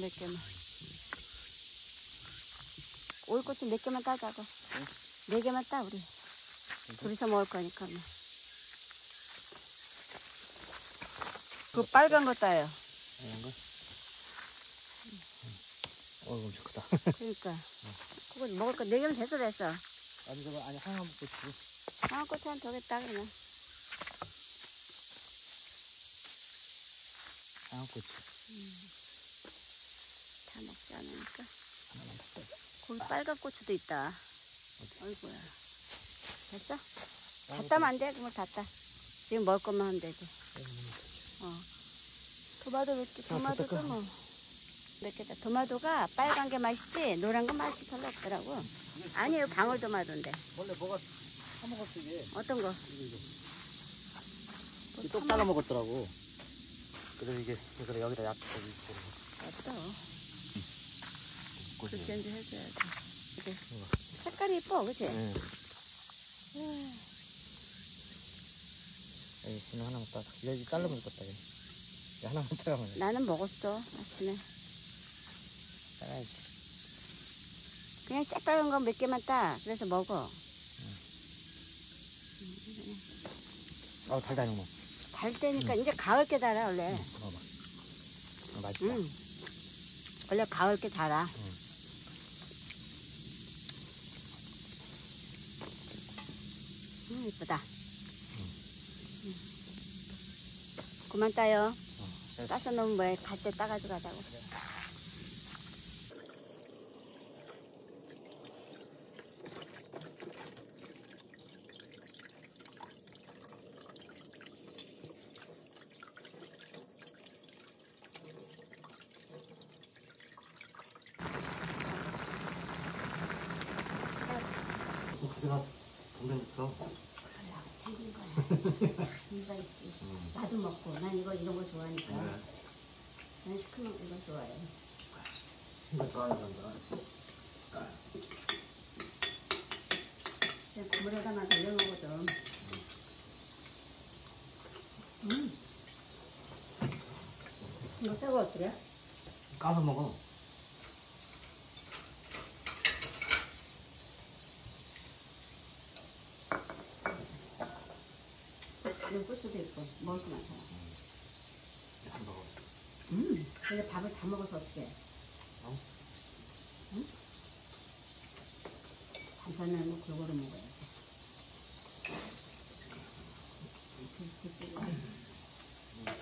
몇 개만. 오이고추 몇 개만 따자고. 네 개만 따, 우리. 둘이서 먹을 거니까. 뭐. 그 빨간 거 따요. 이런 거? 어, 엄청 크다. 그러니까. 그거 먹을 거 네 개면 됐어, 됐어. 아니, 저거, 아니, 하나 먹고 싶어. 아, 고추 한두 개 따, 그러면. 하나 고추. 다 먹지 않으니까. 하나만 더 떠. 거기 빨간 고추도 있다. 어이구야. 됐어? 다 따면 안 돼? 그럼 다 따. 지금 먹을 것만 하면 되지. 어. 토마토 몇 개, 닦아. 뭐. 몇 개다. 토마토가 빨간 게 맛있지, 노란 건 맛이 별로 없더라고. 아니에요, 방울토마토인데. 원래 뭐가 사먹었어, 이게. 어떤 거? 이거, 이거. 뭐똑 잘라 먹었더라고. 그래서 이게, 그래, 여기다 약, 여기 있고. 없어. 그렇게 고추. 이제 해줘야지. 이게 색깔이 이뻐, 그치? 응. 음. 여기 이거 하나만 따. 여기 자르면 떴다, 여기. 이거 하나만 따가면 돼. 나는 먹었어, 아침에. 따가야지. 그냥 새빨간 거 몇 개만 따. 그래서 먹어. 어, 달다, 이놈. 달 때니까 이제 가을 게 달아, 원래. 응, 먹어봐. 어, 맛있다. 응. 원래 가을 게 달아. 응. 음, 이쁘다. 음. 그만 따요. 어. 따서 놓으면 뭐해. 갈 때 따가지고 가자고. 가져가. 동생부터. 이가 있지. 응. 나도 먹고. 난 이거 이런 거 좋아하니까. 네. 난 시큼한 거 이거 좋아해. 이거 좋아하는 그냥 국물에다만 돌려 먹어도. 음. 이거 새거 어떻게? 까서 먹어. 이거 고추도 있고. 먹을 거 많잖아. 한 먹어. 음. 근데 밥을 다 먹어서 어떻게 해? 어? 응? 반찬을 뭐 골고루 먹어야지. 그렇지, 그렇지.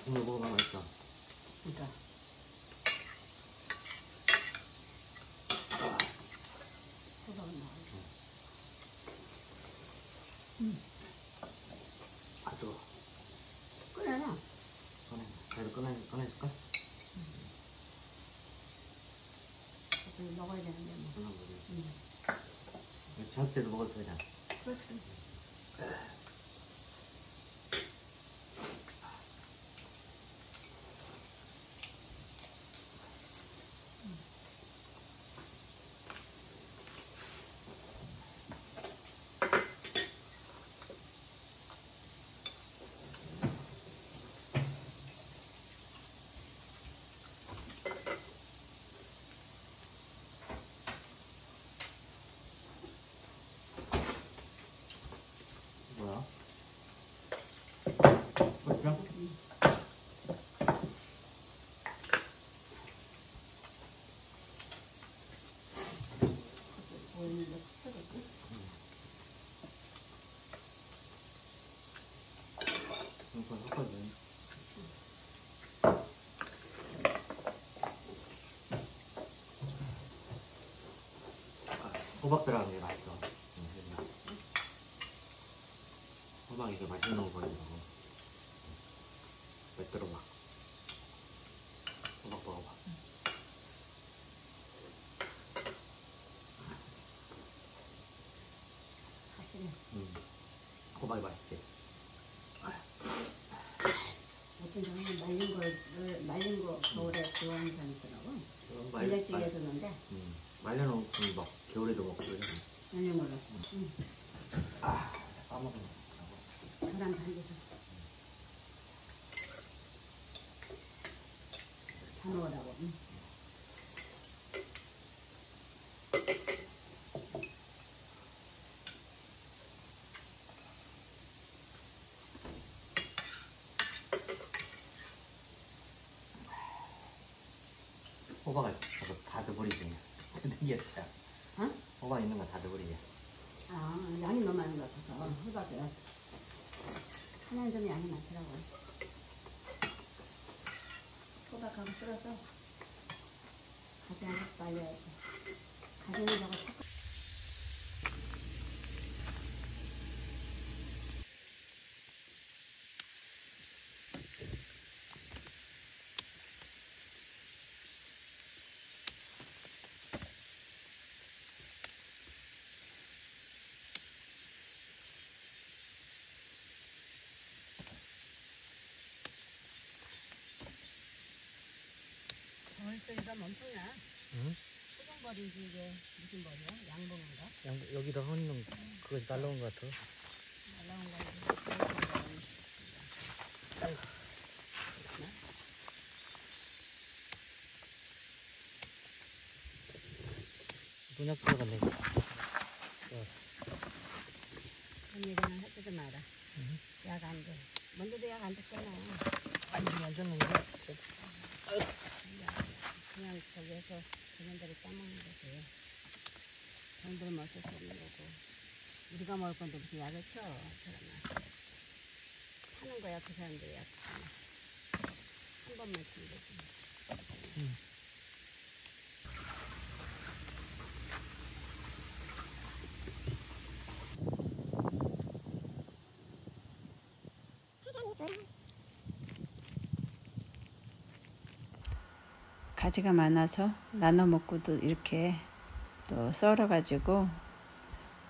국물 먹어봐, 맛있다. 그러니까. 소금은 넣어야지. 아, 뜨거. 끓여놔. 꺼내. 그래도 꺼내, 꺼내줄까? 그래서 먹어야 되는데 뭐. 먹어. 음. 때도 먹을 거잖아. 그렇지. 뭐야? 그렇죠? 보이는데 펴겠지? 섞어줘. 아, 호박 들어가는 게 맛있어. 응, 혜진아. 호박 이게 맛있는 거 보이더라고. 몇 들어봐. 호박 먹어봐. 응. 호박이 맛있지? 어떤 사람은 말린 걸 말린 거 겨울에 좋아하는 사람 있더라고. 음, 말- 된장찌개 말- 해줬는데. 음, 말려놓고 막 겨울에도 먹고 그래. 저녁으로. 응. 아, 까먹었네. 계란 반개서 다 먹으라고. 응. 호박을 다 넣어버리지. 이게 어? 호박 있는 거다 넣어버리지. 아, 양이 너무 많은 것 같아서 호박을 하나는 좀 양이 많더라고요. 호박하고 썰어서 가지 말려야지. 가지는 저거 섞 벌써 이거 엄청나. 응? 소금벌이지 이게 무슨 벌이야? 양봉인가? 양, 여기다 흔는 그거 날라온 것 같아. 날라온 거 농약 들어갔네. 그런 얘기는 하지도 마라. 응. 약 안 돼. 먼저도 약안 됐잖아. 완전 완전한 게. 그냥 저기에서 그년들이 따먹는 거지. 수 없는 거고. 우리가 먹을 건데 무슨 약을 쳐, 사람아. 파는 거야, 그 사람들이 약. 한 번만 치는 거지. 응. 가지가 많아서 나눠 먹고도 이렇게 또 썰어가지고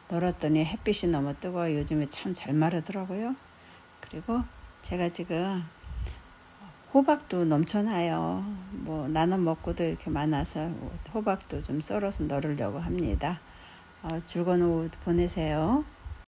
널었더니 햇빛이 너무 뜨거워 요즘에 참 잘 마르더라고요. 그리고 제가 지금 호박도 넘쳐나요. 뭐 나눠 먹고도 이렇게 많아서 호박도 좀 썰어서 널으려고 합니다. 어, 즐거운 오후 보내세요.